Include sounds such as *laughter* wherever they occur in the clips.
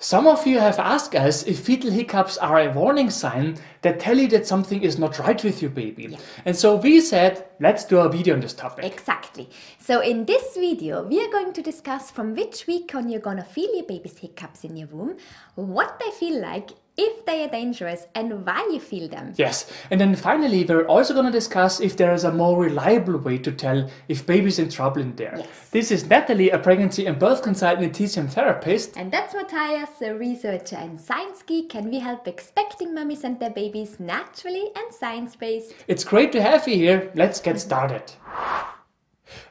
Some of you have asked us if fetal hiccups are a warning sign that tell you that something is not right with your baby. Yeah. And so we said, let's do a video on this topic. Exactly. So in this video, we are going to discuss from which week on you're gonna feel your baby's hiccups in your womb, what they feel like, if they are dangerous, and why you feel them. Yes, and then finally, we're also going to discuss if there is a more reliable way to tell if baby's in trouble in there. Yes. This is Nathalie, a pregnancy and birth consultant and TCM therapist. And that's Mathias, a researcher and science geek, and we help expecting mummies and their babies naturally and science-based. It's great to have you here. Let's get started.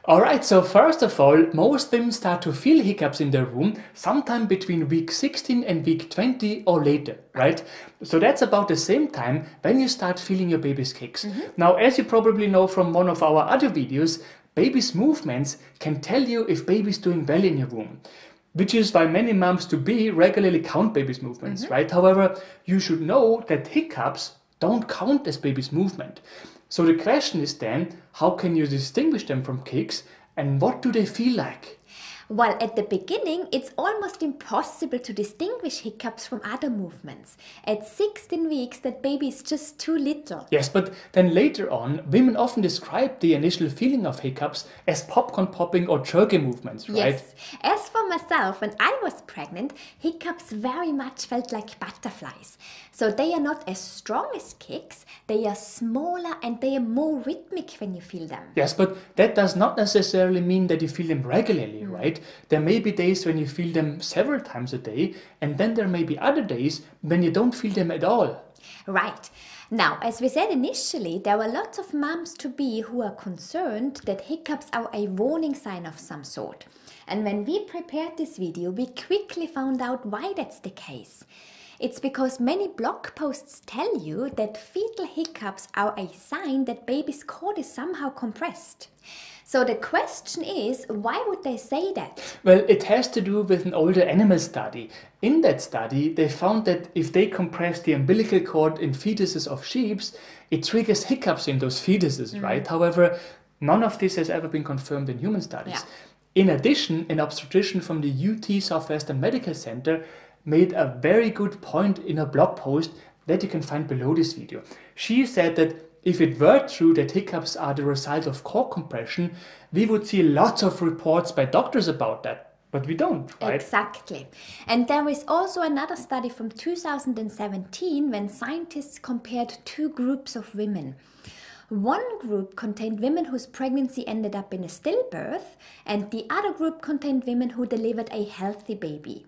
Alright, so first of all, most women start to feel hiccups in their womb sometime between week 16 and week 20 or later, right? So that's about the same time when you start feeling your baby's kicks. Mm-hmm. Now, as you probably know from one of our other videos, baby's movements can tell you if baby's doing well in your womb. Which is why many moms to be regularly count baby's movements, mm-hmm. right? However, you should know that hiccups don't count as baby's movement. So the question is then, how can you distinguish them from kicks and what do they feel like? While at the beginning, it's almost impossible to distinguish hiccups from other movements. At 16 weeks, that baby is just too little. Yes, but then later on, women often describe the initial feeling of hiccups as popcorn popping or jerky movements, right? Yes. As for myself, when I was pregnant, hiccups very much felt like butterflies. So they are not as strong as kicks, they are smaller and they are more rhythmic when you feel them. Yes, but that does not necessarily mean that you feel them regularly, right? There may be days when you feel them several times a day, and then there may be other days when you don't feel them at all. Right. Now, as we said initially, there were lots of moms to be who are concerned that hiccups are a warning sign of some sort. And when we prepared this video, we quickly found out why that's the case. It's because many blog posts tell you that fetal hiccups are a sign that baby's cord is somehow compressed. So the question is, why would they say that? Well, it has to do with an older animal study. In that study, they found that if they compress the umbilical cord in fetuses of sheep, it triggers hiccups in those fetuses, mm. right? However, none of this has ever been confirmed in human studies. Yeah. In addition, an obstetrician from the UT Southwestern Medical Center made a very good point in a blog post that you can find below this video. She said that if it were true that hiccups are the result of cord compression, we would see lots of reports by doctors about that. But we don't, right? Exactly. And there is also another study from 2017 when scientists compared two groups of women. One group contained women whose pregnancy ended up in a stillbirth, and the other group contained women who delivered a healthy baby.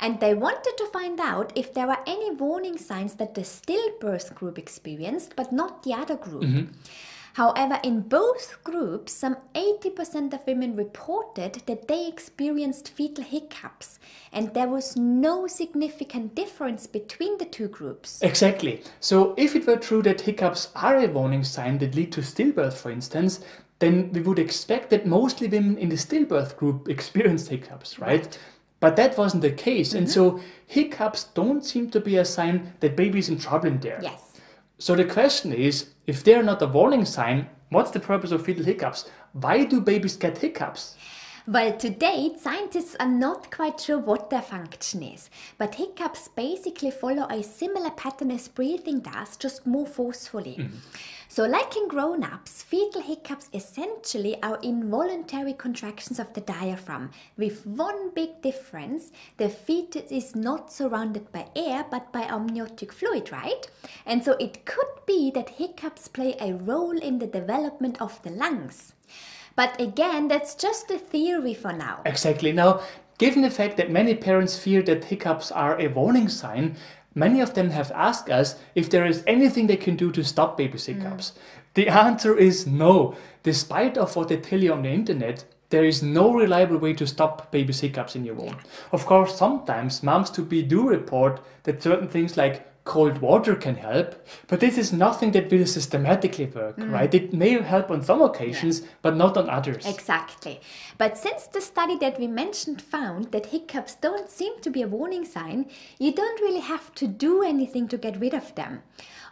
And they wanted to find out if there were any warning signs that the stillbirth group experienced, but not the other group. Mm-hmm. However, in both groups, some 80% of women reported that they experienced fetal hiccups, and there was no significant difference between the two groups. Exactly. So, if it were true that hiccups are a warning sign that lead to stillbirth, for instance, then we would expect that mostly women in the stillbirth group *laughs* experienced hiccups, right? But that wasn't the case. And mm-hmm. so, hiccups don't seem to be a sign that baby's in trouble in there. Yes. So, the question is if they're not a warning sign, what's the purpose of fetal hiccups? Why do babies get hiccups? Well, to date, scientists are not quite sure what their function is, but hiccups basically follow a similar pattern as breathing does, just more forcefully. Hmm. So, like in grown ups, fetal hiccups essentially are involuntary contractions of the diaphragm, with one big difference the fetus is not surrounded by air but by amniotic fluid, right? And so, it could be that hiccups play a role in the development of the lungs. But again, that's just a theory for now. Exactly. Now, given the fact that many parents fear that hiccups are a warning sign, many of them have asked us if there is anything they can do to stop baby's mm. hiccups. The answer is no. Despite of what they tell you on the internet, there is no reliable way to stop baby's hiccups in your womb. Of course, sometimes moms to be do report that certain things like cold water can help, but this is nothing that will systematically work, Mm. right? It may help on some occasions, but not on others. Exactly. But since the study that we mentioned found that hiccups don't seem to be a warning sign, you don't really have to do anything to get rid of them.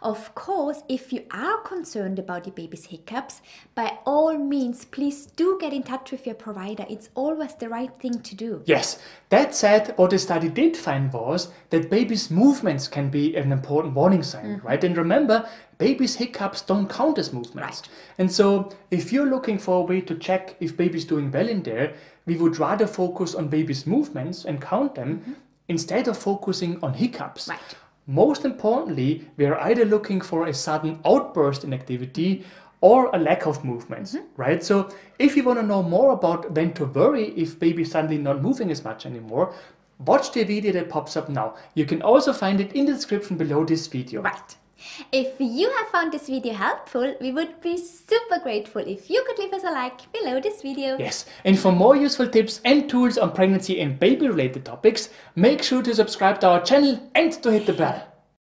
Of course, if you are concerned about your baby's hiccups, by all means, please do get in touch with your provider. It's always the right thing to do. Yes, that said, what the study did find was that babies' movements can be an important warning sign, mm-hmm. right? And remember, babies' hiccups don't count as movements. Right. And so, if you're looking for a way to check if baby's doing well in there, we would rather focus on baby's movements and count them mm-hmm. instead of focusing on hiccups. Right. Most importantly, we are either looking for a sudden outburst in activity or a lack of movements, mm-hmm. right? So, if you want to know more about when to worry if baby suddenly not moving as much anymore, watch the video that pops up now. You can also find it in the description below this video. Right. If you have found this video helpful, we would be super grateful if you could leave us a like below this video. Yes, and for more useful tips and tools on pregnancy and baby related topics, make sure to subscribe to our channel and to hit the bell.